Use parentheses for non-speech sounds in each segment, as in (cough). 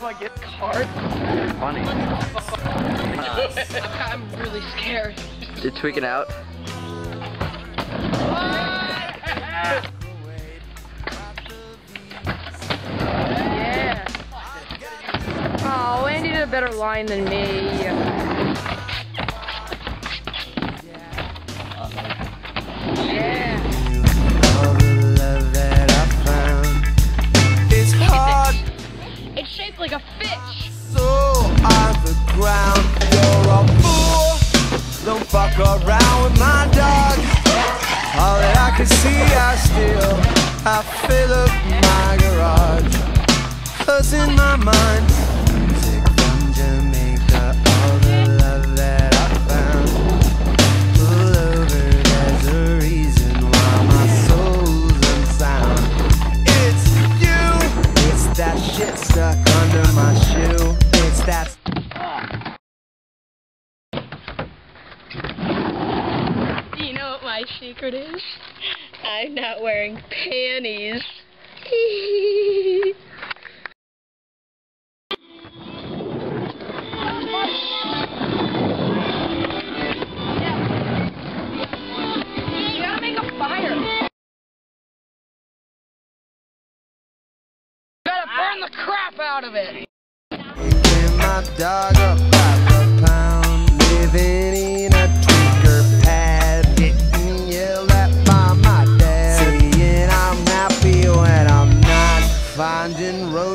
I get card. Funny. (laughs) I'm really scared. You're tweaking out. Yeah. Oh, Andy did a better line than me. Can see, I still. I fill up my garage. Cause in my mind, my secret is? I'm not wearing panties. You gotta make a fire. You gotta burn the crap out of it.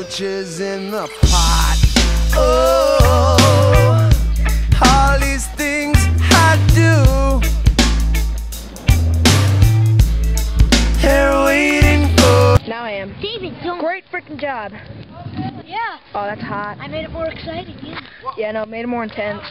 Roaches in the pot. Oh, all these things I do. They're waiting for. Now I am. David, don't. Great freaking job. Yeah, Oh, that's hot. I made it more exciting. Yeah. Yeah, no, made it more intense.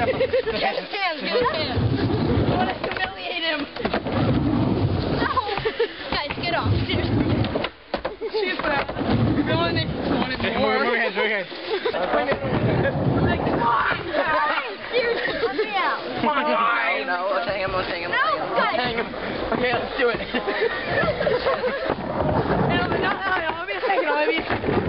Get his hands, get his hands. I wanna humiliate him. No. Guys, get off. She's bad. The one that wanted more. Move hands, move hands. Like, come on, Guys, seriously, let me out. I know. Let's hang him. Let's hang him. No, guys. Hang him. Okay, let's do it. No, no, no, no, let me a second, let me